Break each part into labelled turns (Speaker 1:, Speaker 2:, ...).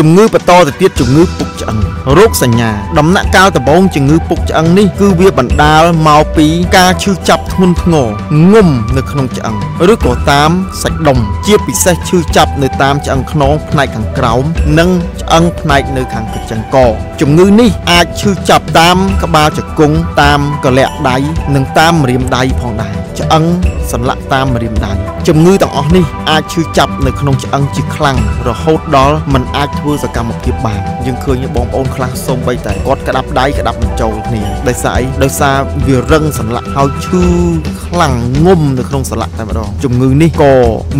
Speaker 1: ជំងឺបន្តទៅទៀតជំងឺពុកឆ្អឹងរោគសញ្ញាដំណាក់កាលដំបូងជំងឺពុកឆ្អឹងនេះគឺវាបណ្ដាលមកពីការឈឺចាប់ធ្ងន់ធ្ងรงុំនៅក្នុងឆ្អឹងឬក៏តាមសាច់ដុំជាពិសេសឈឺចាប់នៅតាមឆ្អឹងខ្នងផ្នែកខាងក្រោមនិងឆ្អឹងផ្នែកនៅខាងកញ្ចឹងកជំងឺនេះអាចឈឺចាប់តាមក្បាលជង្គង់តាមកលាក់ដៃនិងតាមម្រាមដៃផងដែរឆ្អឹង សន្លាក់តាមម្រាមដៃជំងឺទាំងអស់នេះអាចឈឺចាប់នៅក្នុងឆ្អឹងជាខ្លាំងរហូតដល់มันអាចធ្វើសកម្មភាពបានយើងឃើញបងប្អូនខ្លះសូម្បីតែគាត់ក្តាប់ដៃក្តាប់មិនចូលគ្នាដោយសារអីដោយសារវារឹងសន្លាក់ហើយឈឺខ្លាំងងុំនៅក្នុងសន្លាក់តែម្ដងជំងឺនេះក៏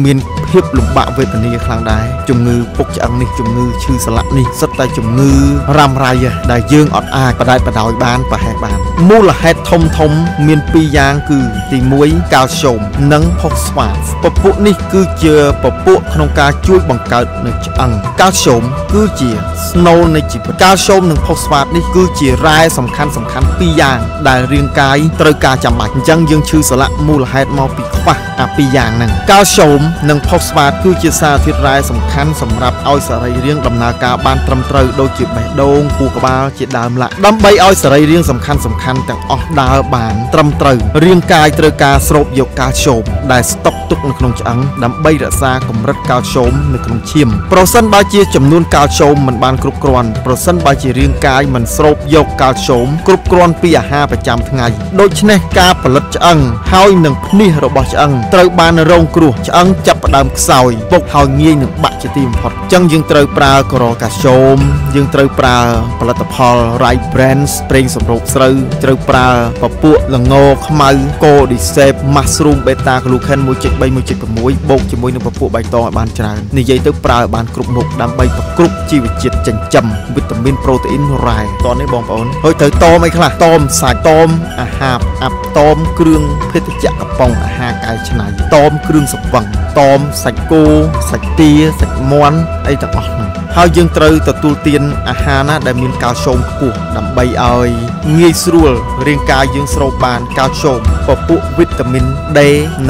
Speaker 1: មាន ភាពលំបាកវេទនាខ្លាំងដែរជំងឺពុកឆ្អឹងនេះជំងឺឈឺសន្លាក់នេះសុទ្ធតែជំងឺរ៉ាំរ៉ៃដែលយើងអត់អាចបដែតបដោយបានប្រហែលបានមូលហេតុធំធំមានពីរយ៉ាងគឺទី1កាល់ស្យូមនិងផុសស្វាតពពួកនេះគឺជាពពួកក្នុងការជួយបង្កើតនៅឆ្អឹងកាល់ស្យូមគឺជាស្នូលនៃជីវិតកាល់ស្យូមនិងផុសស្វាតនេះគឺជារ៉ែសំខាន់សំខាន់ពីរយ៉ាងដែលរាងកាយត្រូវការចាំបាច់អញ្ចឹងយើងឈឺសន្លាក់មូលហេតុមកពីខ្វះ អាពីរយ៉ាងហ្នឹងកាល់ស្យូមនិងផុសស្វាតគឺជាសារធាតុរ៉ែសំខាន់សម្រាប់ឲ្យសរីរាង្គដំណើរការបានត្រឹមត្រូវដូចជាបេះដូងខួរក្បាលជាដើមឡាក់ដើម្បីឲ្យសរីរាង្គសំខាន់សំខាន់ទាំងអស់ដើរបានត្រឹមត្រូវរាងកាយត្រូវការស្រូបយកកាល់ស្យូមដែលស្តុកទុកនៅក្នុងឆ្អឹងដើម្បីរក្សាកម្រិតកាល់ស្យូមនៅក្នុងឈាមប្រសិនបើជាចំនួនកាល់ស្យូមមិនបានគ្រប់គ្រាន់ប្រសិនបើជារាងកាយមិនស្រូបយកកាល់ស្យូមគ្រប់គ្រាន់ពីអាហារប្រចាំថ្ងៃដូច្នេះការផលិតឆ្អឹងហើយនឹងភ្នាសរបស់ឆ្អឹងត្រូវបានរងគ្រោះឆ្អឹងចាប់ផ្ដើមខ្សោយពុកហើយងាយនឹងបាក់ជាទីបំផុតអញ្ចឹងយើងត្រូវប្រើក្រកាល់ស្យូមយើងត្រូវប្រើផលិតផល Right Brands ប្រេងសម្រូបស្រូវត្រូវប្រើពពួកល្ងខ្មៅ Cordyceps Mushroom Beta Glucan 1.3 1.6បូកជាមួយនឹងពពួកបៃតងឲ្យបានច្រើននិយាយទៅប្រើឲ្យបានគ្រប់មុខដើម្បីប្រគ្រប់ជីវជាតិចិញ្ចឹមវីតាមីនប្រូតេអ៊ីនរ៉ែតនេះបងប្អូនហើយត្រូវតមអីខ្លះតមសាច់តមអាហារអាប់តមគ្រឿងភេសជ្ជៈកំប៉ុងអាហារកែច្នៃតមគ្រឿងសង្វឹងតមសាច់គោសាច់ទាសាច់មាន់អីទាំងអស់ហ្នឹងហើយយើងត្រូវទទួលទានអាហារណាដែលមានកាល់ស្យូមខ្ពស់ដើម្បីឲ្យ ងាយស្រួលរាងកាយយើងស្រូបបានកាល់ស្យូមពពួកវីតាមីន D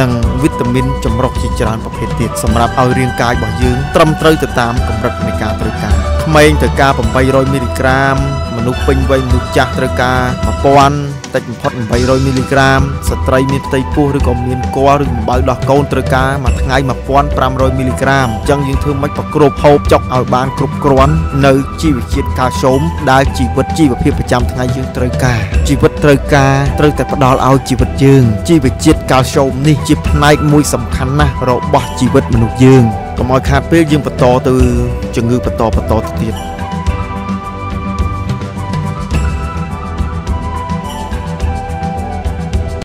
Speaker 1: និងវីតាមីនចម្រុះជាច្រើនប្រភេទទៀតសម្រាប់ឲ្យរាងកាយរបស់យើងត្រឹមត្រូវទៅតាមកម្រិតនៃការត្រូវការក្មេងត្រូវការ800មីលីក្រាម មនុស្សពេញវ័យមនុស្សចាស់ត្រូវការ1000តិចបំផុត800មីលីក្រាមស្ត្រីមានផ្ទៃពោះឬក៏មានគល់ឬអំបៅដោះកូនត្រូវការមួយថ្ងៃ1500មីលីក្រាមអញ្ចឹងយើងធ្វើម៉េចប្រគ្រប់ហូបចុកឲ្យបានគ្រប់គ្រាន់នៅជីវជាតិកាល់ស្យូមដែលជីវិតជីវភាពប្រចាំថ្ងៃយើងត្រូវការជីវិតត្រូវការត្រូវតែផ្ដល់ឲ្យជីវិតយើងជីវជាតិកាល់ស្យូមនេះជាផ្នែកមួយសំខាន់ណាស់របស់ជីវិតមនុស្សយើងកុំឲ្យខាតពេលយើងបន្តទៅជំងឺបន្តបន្តទៅទៀត